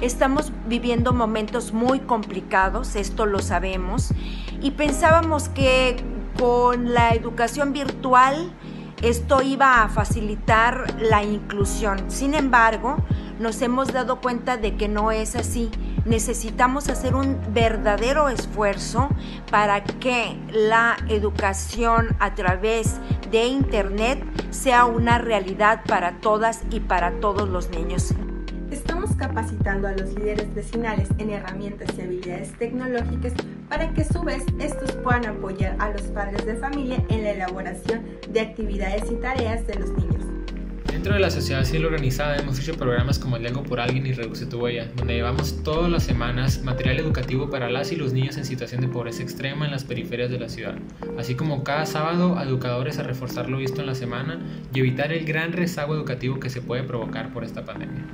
Estamos viviendo momentos muy complicados, esto lo sabemos, y pensábamos que con la educación virtual esto iba a facilitar la inclusión. Sin embargo, nos hemos dado cuenta de que no es así. Necesitamos hacer un verdadero esfuerzo para que la educación a través de Internet sea una realidad para todas y para todos los niños. Estamos capacitando a los líderes vecinales en herramientas y habilidades tecnológicas para que a su vez estos puedan apoyar a los padres de familia en la elaboración de actividades y tareas de los niños. Dentro de la sociedad civil organizada hemos hecho programas como el por alguien y Reduce tu huella, donde llevamos todas las semanas material educativo para las y los niños en situación de pobreza extrema en las periferias de la ciudad, así como cada sábado a educadores a reforzar lo visto en la semana y evitar el gran rezago educativo que se puede provocar por esta pandemia.